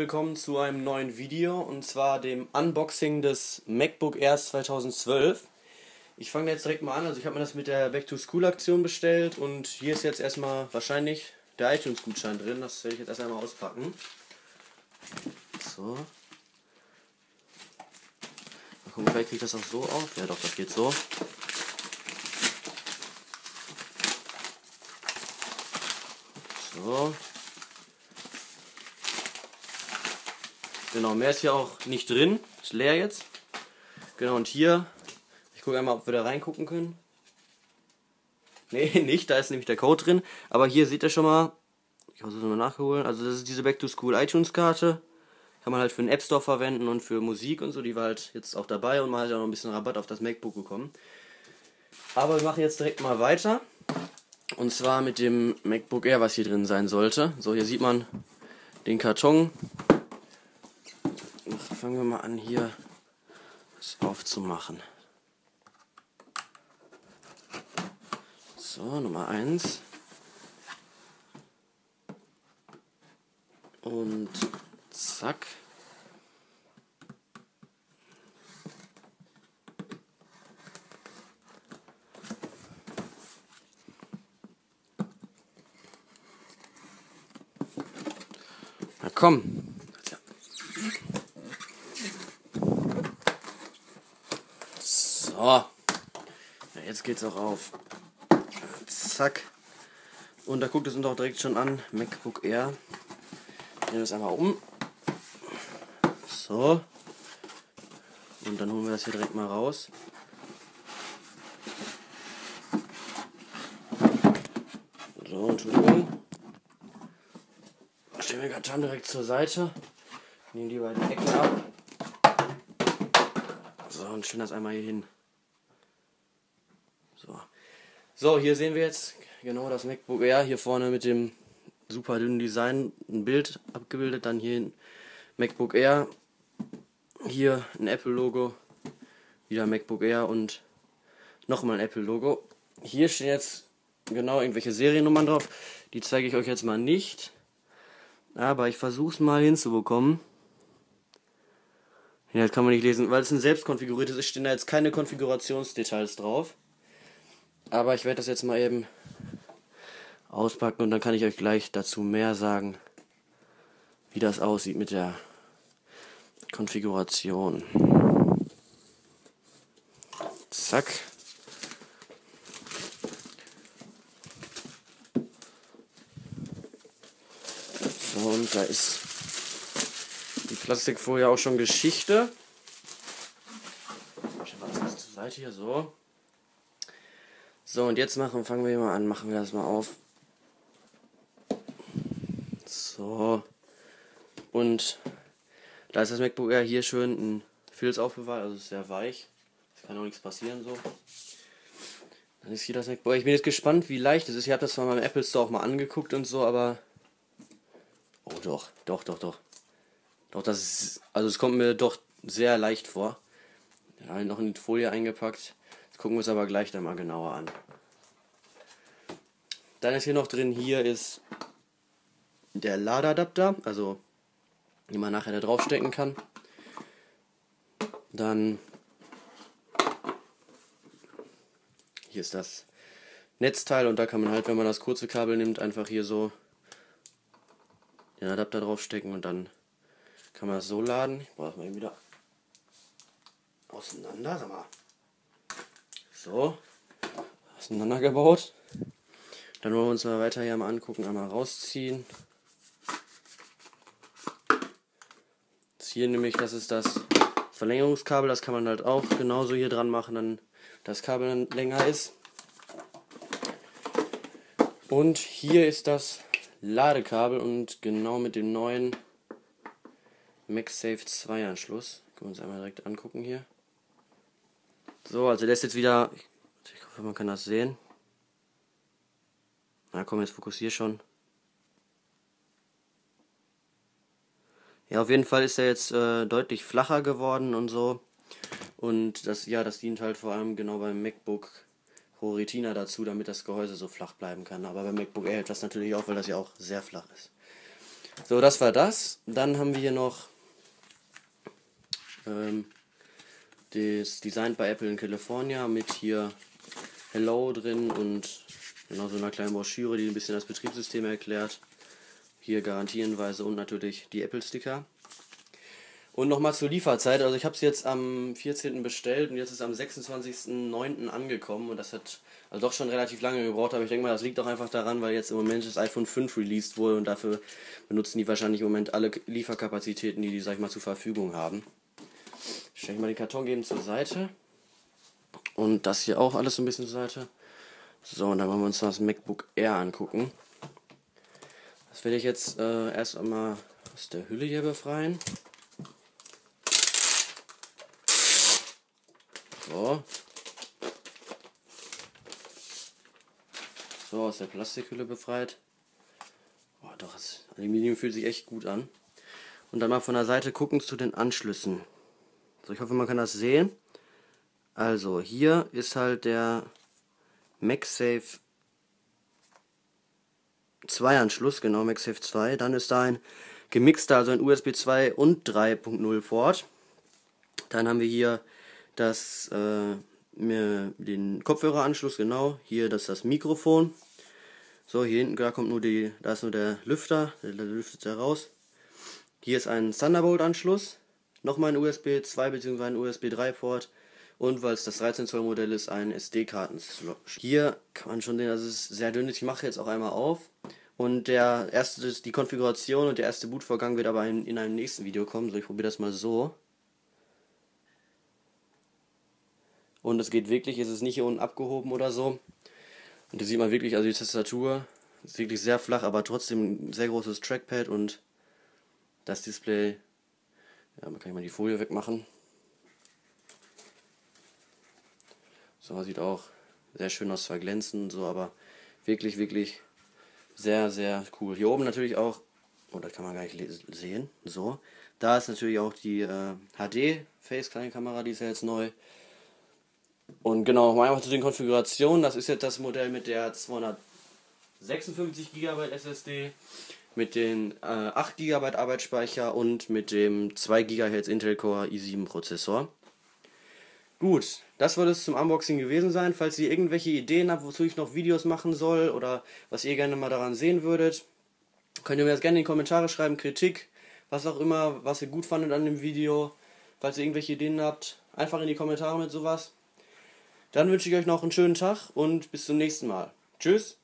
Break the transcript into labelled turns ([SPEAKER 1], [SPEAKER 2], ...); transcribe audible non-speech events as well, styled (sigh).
[SPEAKER 1] willkommen zu einem neuen Video und zwar dem Unboxing des MacBook Air 2012. Ich fange jetzt direkt mal an, also ich habe mir das mit der Back to School Aktion bestellt und hier ist jetzt erstmal wahrscheinlich der iTunes Gutschein drin, das werde ich jetzt erst einmal auspacken. So. Mal gucken, vielleicht kriege ich das auch so auf. Ja doch, das geht so. So. Genau, mehr ist hier auch nicht drin. Ist leer jetzt. Genau, und hier, ich gucke einmal, ob wir da reingucken können. Nee, (laughs) nicht, da ist nämlich der Code drin. Aber hier seht ihr schon mal, ich muss es nochmal nachholen. Also, das ist diese Back to School iTunes Karte. Kann man halt für den App Store verwenden und für Musik und so. Die war halt jetzt auch dabei und man hat ja noch ein bisschen Rabatt auf das MacBook bekommen. Aber wir machen jetzt direkt mal weiter. Und zwar mit dem MacBook Air, was hier drin sein sollte. So, hier sieht man den Karton fangen wir mal an, hier das aufzumachen. So, Nummer 1. Und zack. Na komm, So. Ja, jetzt geht's auch auf. Zack. Und da guckt es uns auch direkt schon an. MacBook Air. Ich nehme das einmal um. So. Und dann holen wir das hier direkt mal raus. So, Entschuldigung. Stellen wir gerade direkt zur Seite. Nehmen die beiden Ecken ab. So, und stellen das einmal hier hin. So. So, hier sehen wir jetzt genau das MacBook Air hier vorne mit dem super dünnen Design ein Bild abgebildet, dann hier ein MacBook Air, hier ein Apple Logo, wieder MacBook Air und nochmal ein Apple Logo. Hier stehen jetzt genau irgendwelche Seriennummern drauf, die zeige ich euch jetzt mal nicht, aber ich versuche es mal hinzubekommen. Ja, das kann man nicht lesen, weil es ein selbst konfiguriertes ist, stehen da jetzt keine Konfigurationsdetails drauf. Aber ich werde das jetzt mal eben auspacken und dann kann ich euch gleich dazu mehr sagen, wie das aussieht mit der Konfiguration. Zack. So, und da ist die Plastikfolie auch schon Geschichte. Ich mal das zur Seite hier so. So, und jetzt machen, fangen wir mal an, machen wir das mal auf. So. Und da ist das MacBook Air hier schön ein Filz aufbewahrt, also sehr weich. Es kann auch nichts passieren so. Dann ist hier das MacBook. Ich bin jetzt gespannt, wie leicht es ist. Ich habe das zwar beim Apple Store auch mal angeguckt und so, aber. Oh doch, doch, doch, doch. Doch, das ist. Also es kommt mir doch sehr leicht vor. Ja, noch in die Folie eingepackt. Gucken wir uns aber gleich dann mal genauer an. Dann ist hier noch drin, hier ist der Ladeadapter, also den man nachher da draufstecken kann. Dann hier ist das Netzteil und da kann man halt, wenn man das kurze Kabel nimmt, einfach hier so den Adapter draufstecken und dann kann man das so laden. Ich brauche das mal eben wieder auseinander, sag mal. So, auseinandergebaut. Dann wollen wir uns mal weiter hier mal angucken, einmal rausziehen. Das hier nämlich, das ist das Verlängerungskabel, das kann man halt auch genauso hier dran machen, dann das Kabel dann länger ist. Und hier ist das Ladekabel und genau mit dem neuen MagSafe 2 Anschluss. Können wir uns einmal direkt angucken hier. So, also der ist jetzt wieder. Ich hoffe, man kann das sehen. Na komm, jetzt fokussier schon. Ja, auf jeden Fall ist er jetzt äh, deutlich flacher geworden und so. Und das, ja, das dient halt vor allem genau beim MacBook Pro Retina dazu, damit das Gehäuse so flach bleiben kann. Aber beim MacBook Air hilft das natürlich auch, weil das ja auch sehr flach ist. So, das war das. Dann haben wir hier noch ähm, das Design bei Apple in California mit hier Hello drin und genau so einer kleinen Broschüre, die ein bisschen das Betriebssystem erklärt. Hier Garantiehinweise und natürlich die Apple-Sticker. Und nochmal zur Lieferzeit. Also ich habe es jetzt am 14. bestellt und jetzt ist am 26.09. angekommen und das hat also doch schon relativ lange gebraucht, aber ich denke mal, das liegt auch einfach daran, weil jetzt im Moment das iPhone 5 released wurde und dafür benutzen die wahrscheinlich im Moment alle Lieferkapazitäten, die die, sag ich mal, zur Verfügung haben. Stelle ich mal den Karton geben zur Seite. Und das hier auch alles so ein bisschen zur Seite. So, und dann wollen wir uns das MacBook Air angucken. Das werde ich jetzt äh, erst einmal aus der Hülle hier befreien. So. So, aus der Plastikhülle befreit. Boah, doch, das Aluminium fühlt sich echt gut an. Und dann mal von der Seite gucken zu den Anschlüssen. So, ich hoffe, man kann das sehen. Also, hier ist halt der MagSafe 2 Anschluss, genau, MagSafe 2. Dann ist da ein gemixter, also ein USB 2 und 3.0 Port. Dann haben wir hier das, äh, den Kopfhöreranschluss, genau. Hier das das Mikrofon. So, hier hinten, da kommt nur die, da ist nur der Lüfter, der, der lüftet da raus. Hier ist ein Thunderbolt-Anschluss, nochmal ein USB 2 bzw. ein USB 3 Port und weil es das 13 Zoll Modell ist, ein SD-Karten-Slot. Hier kann man schon sehen, dass es sehr dünn ist. Ich mache jetzt auch einmal auf und der erste, die Konfiguration und der erste Bootvorgang wird aber in, in einem nächsten Video kommen. So, ich probiere das mal so. Und es geht wirklich, es ist nicht hier unten abgehoben oder so. Und da sieht man wirklich, also die Tastatur ist wirklich sehr flach, aber trotzdem ein sehr großes Trackpad und das Display. Ja, man kann mal die Folie wegmachen. So sieht auch sehr schön aus, verglänzend und so, aber wirklich, wirklich sehr, sehr cool. Hier oben natürlich auch, oh, das kann man gar nicht sehen, so. Da ist natürlich auch die äh, HD-Face-Kamera, die ist ja jetzt neu. Und genau, mal einfach zu den Konfigurationen. Das ist jetzt das Modell mit der 256 GB SSD, mit den äh, 8 GB Arbeitsspeicher und mit dem 2 GHz Intel Core i7 Prozessor. Gut, das soll es zum Unboxing gewesen sein. Falls ihr irgendwelche Ideen habt, wozu ich noch Videos machen soll oder was ihr gerne mal daran sehen würdet, könnt ihr mir das gerne in die Kommentare schreiben, Kritik, was auch immer, was ihr gut fandet an dem Video. Falls ihr irgendwelche Ideen habt, einfach in die Kommentare mit sowas. Dann wünsche ich euch noch einen schönen Tag und bis zum nächsten Mal. Tschüss.